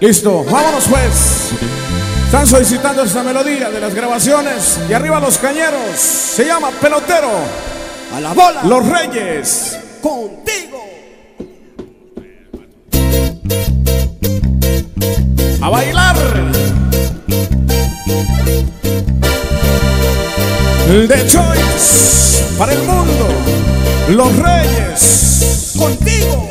Listo, vámonos pues. Están solicitando esta melodía de las grabaciones y arriba los cañeros. Se llama Pelotero. A la bola. Los Reyes. Contigo. A bailar. The Choice para el mundo. Los Reyes. Contigo.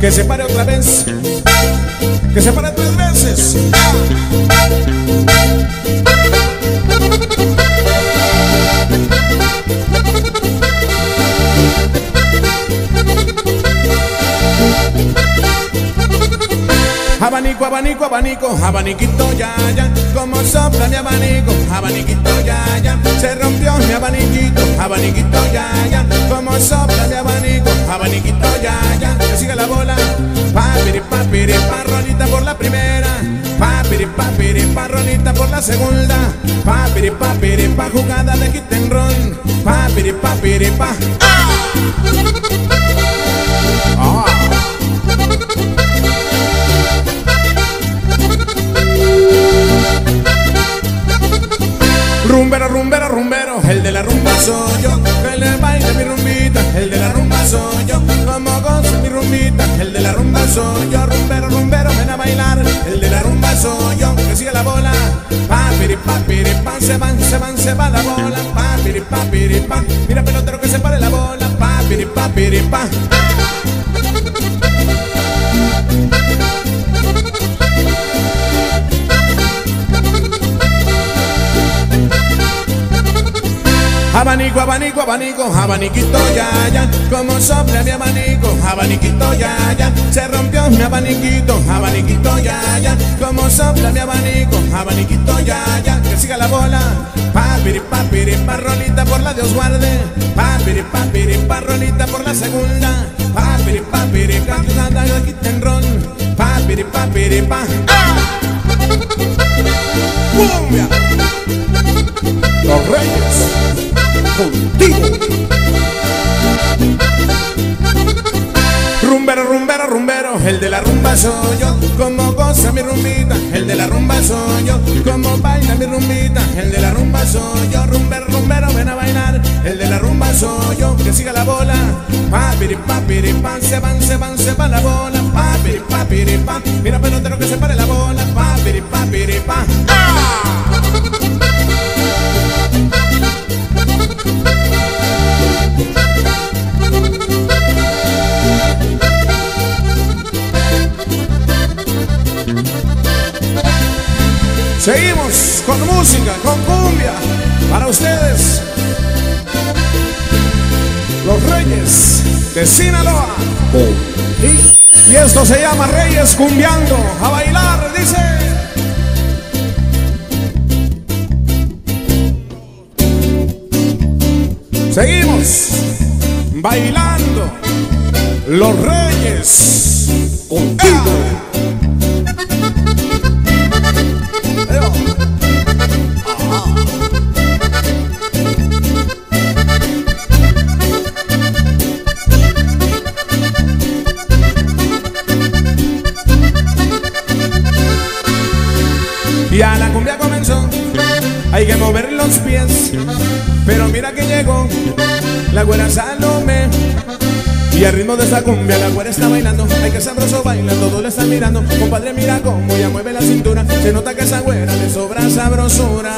Que se pare otra vez. Que se pare tres veces. Abanico, abanico, abanico, abaniquito ya, ya, como sopla mi abanico, abaniquito ya, ya, se rompió mi abaniquito, abaniquito ya, ya, como sopla mi abanico, abaniquito ya, ya, que siga la bola, papiri, papiri, parronita por la primera, papiri, papiri, parronita por la segunda, papiri, papiri, pa jugada de and run, papiri, papiri, pa, ¡Ah! Rumbero, rumbero, rumbero, el de la rumba soy yo, que le baila mi rumbita, el de la rumba soy yo, como gozo mi rumbita, el de la rumba soy yo, rumbero, rumbero, ven a bailar, el de la rumba soy yo, que sigue la bola, papiri, papiri, pan, se van, se van, se va la bola, papiri, papiri, pan, mira pelotero que se pare la bola, papiri, papiri, pan. Abanico, abanico, abanico, abaniquito ya, ya, como sopla mi abanico, abaniquito ya, ya, se rompió mi abaniquito, abaniquito ya, ya, como sopla mi abanico, abaniquito ya, ya, que siga la bola, papiri, papiri, parrolita por la Dios guarde, papiri, papiri, parrolita por la segunda, papiri, papiri, cantando aquí tenrón, papiri, papiri, pa, ¡ah! ¡Cumbia! Los Reyes Rumbero, rumbero, rumbero, el de la rumba soy yo, como goza mi rumbita, el de la rumba soy yo, como baila mi rumbita, el de la rumba soy yo, rumbero, rumbero, ven a bailar, el de la rumba soy yo, que siga la bola, papiri, papiri, pan, se van, se van, se va la bola, papiri, papiri, pan, mira pelotero que se pare la bola, papiri, papiri, pan, ¡ah! Seguimos con música, con cumbia para ustedes. Los Reyes de Sinaloa. Y esto se llama Reyes cumbiando. A bailar, dice. Seguimos bailando. Los Reyes contigo. La güera Salome. Y al ritmo de esta cumbia la güera está bailando Ay que sabroso baila, todos le están mirando Compadre mira cómo ya mueve la cintura Se nota que esa güera le sobra sabrosura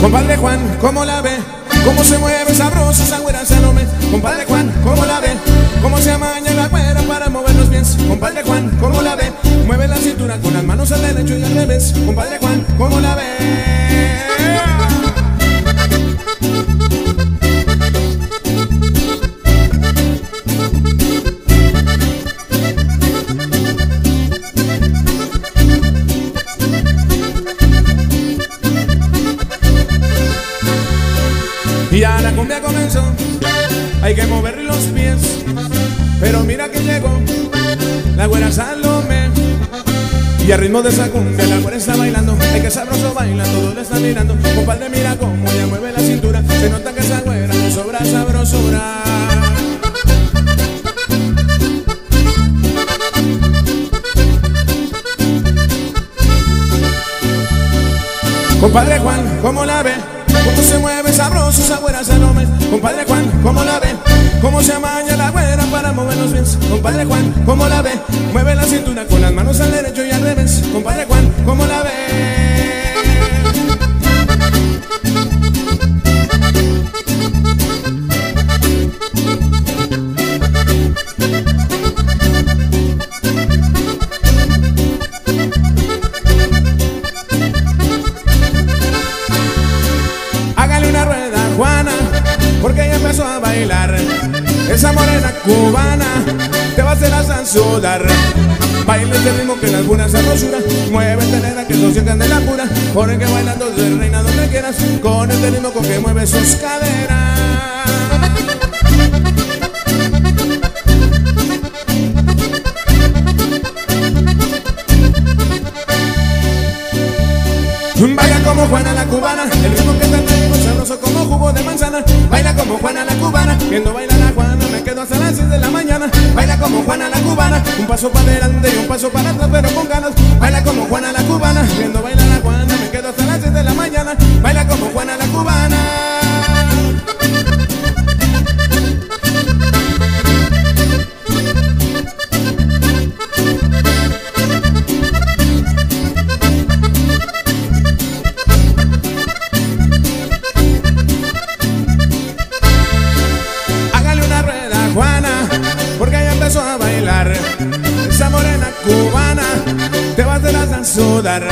Compadre Juan, ¿cómo la ve? ¿Cómo se mueve sabroso esa güera Salome? Compadre Juan, ¿cómo la ve? ¿Cómo se amaña la güera para mover los pies? Compadre Juan, ¿cómo la ve? Mueve la cintura con las manos al derecho y al revés. Compadre Juan, ¿cómo la ve? Y al ritmo de esa cumbia la güera está bailando Hay que sabroso baila, todos le están mirando Compadre mira cómo ella mueve la cintura Se nota que esa güera sobra sabrosura Compadre Juan, ¿cómo la ve? ¿Cómo se mueve sabroso esa güera Salomé? Compadre Juan, ¿cómo la ve? ¿Cómo se amaña la güera para mover los pies? Compadre Juan, ¿cómo la ve? Mueve la cintura con las manos al derecho Baila este ritmo que las buenas sabrosura. Mueve nena que no se de la pura. Porque bailando de reina donde quieras. Con este ritmo con que mueve sus caderas. Baila como Juana la cubana, el ritmo que te traigo sabroso como jugo de manzana. Baila como Juana la cubana, viendo baila la Juana me quedo hasta las 6 de la mañana. Baila como Juana la cubana, un paso para adelante y un paso para atrás pero con ganas. Baila como Juana la cubana, viendo baila te va a hacer hasta sudar.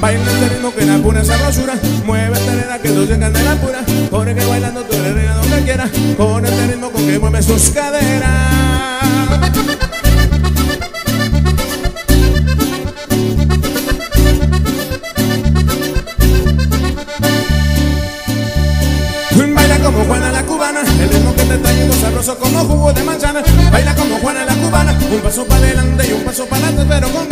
Baila este ritmo que la pura sabrosura. Mueve nena que tú llegan de la pura. Porque bailando tú eres reina donde quieras. Con este ritmo con que mueves tus caderas. Baila como Juana la cubana, el ritmo que te está yendo sabroso como jugo de manzana. Baila como Juana la cubana, un paso para adelante y un paso para atrás, pero con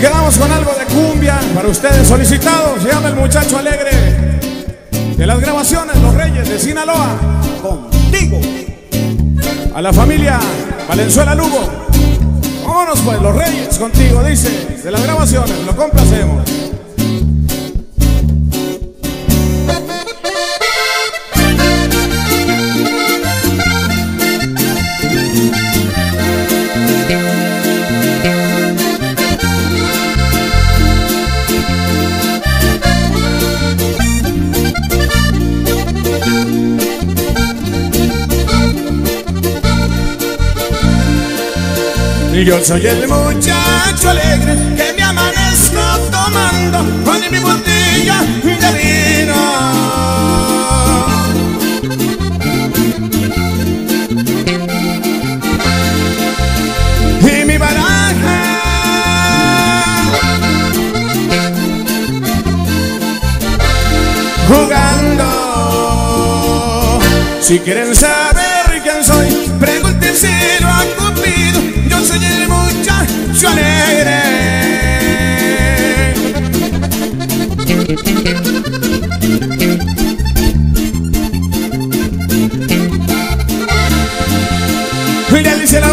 Quedamos con algo de cumbia para ustedes solicitados. Se llama el muchacho alegre de las grabaciones Los Reyes de Sinaloa. Contigo. A la familia Valenzuela Lugo. Vámonos pues, Los Reyes contigo, dice. De las grabaciones, lo complacemos. Y yo soy el muchacho alegre que me amanezco tomando con mi botella de vino. Y mi baraja. Jugando. Si quieren saber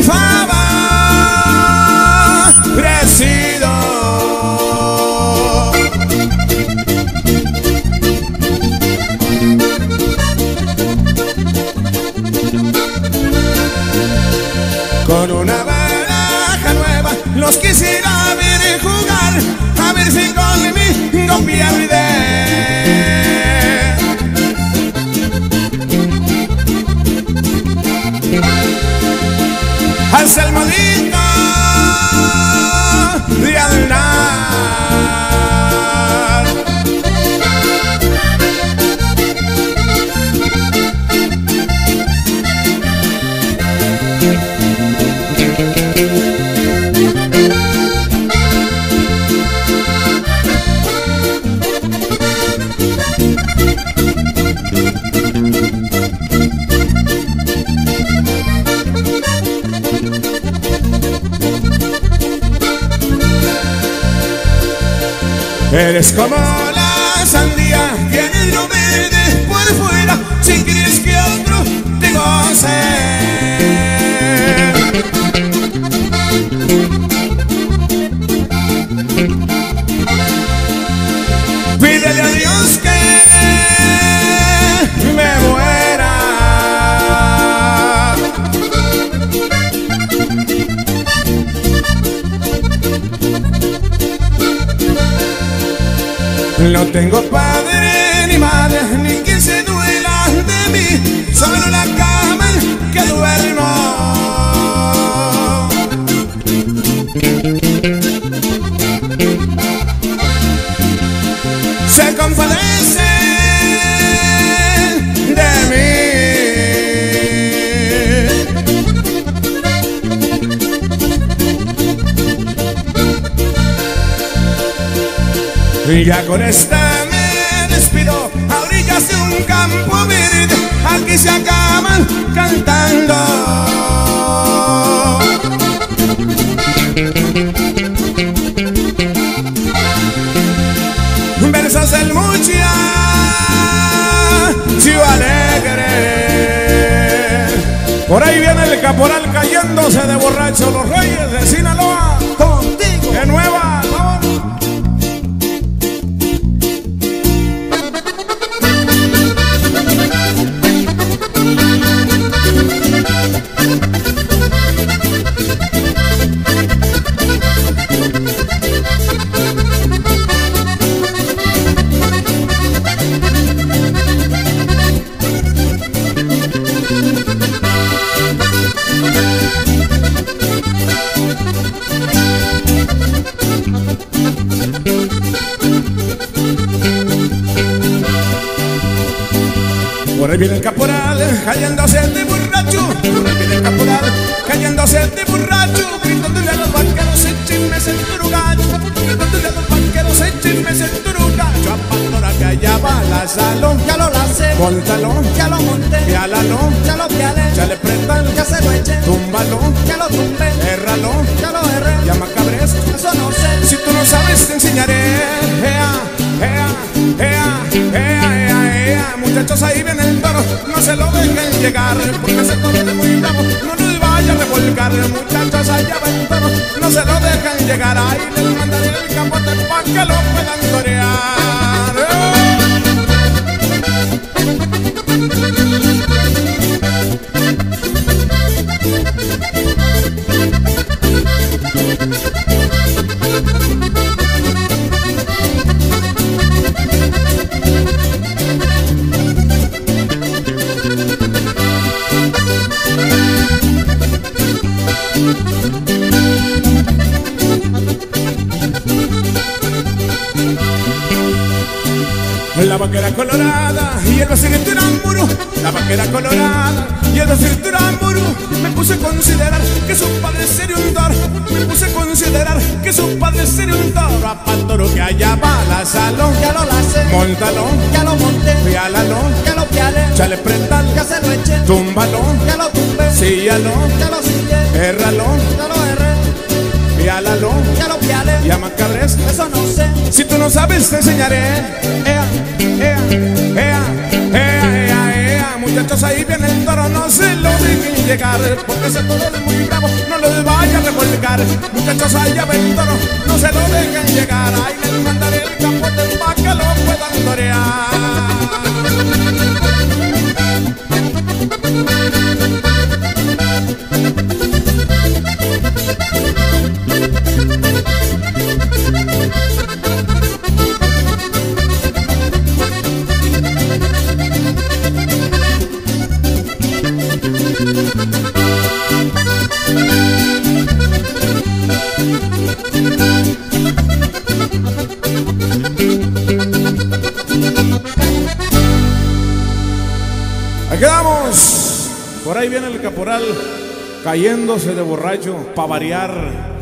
le Anselmadito de Eres como la sandía, No tengo padre ni madre, ni quien se duela de mí, solo la Y ya con esta me despido a orillas un campo verde, aquí se acaban cantando. Versos del muchacho alegre. Por ahí viene el caporal cayéndose de borracho, los reyes de Sinaloa. Ahí viene el caporal, cayéndose de borracho. Ahí viene el caporal, cayéndose de borracho. Gritándole a los vaqueros, échenme ese turugacho. Gritándole a los vaqueros, échenme ese turugacho. A Pandora que allá va la salón. Ya lo lancé, Montalo, ya lo monté, piálalo, ya lo pialé, ya le prendan, ya se lo eché, túmbalo, ya lo tumbé, érralo, ya lo Muchachos, ahí viene el toro. No se lo dejen llegar, porque ese toro es muy bravo. No nos vaya a revolcar. Muchachos, allá va el toro. No se lo dejen llegar. Ahí les mandaré el capote para que lo puedan torear. La vaquera colorada y el vecino Turamburu Me puse a considerar que su padre sería un toro. Me puse a considerar que su padre sería un toro. A que allá va la salón Ya lo lancé, Móntalo, ya lo monté, piálalo, ya lo pialé, chale prental, ya se lo eché, túmbalo, ya lo tumbé, síllalo, ya lo sillé, érralo, ya lo erré, piálalo, ya lo pialé, llama cabres eso no sé. Si tú no sabes, te enseñaré. Ea, ea, ea. Muchachos, ahí viene el toro, no se lo dejen llegar. Porque ese toro es muy bravo, no lo vaya a revolcar. Muchachos, allá va el toro, no se lo dejen llegar. Ahí les mandaré el capote para que lo puedan torear. Cayéndose de borracho para variar.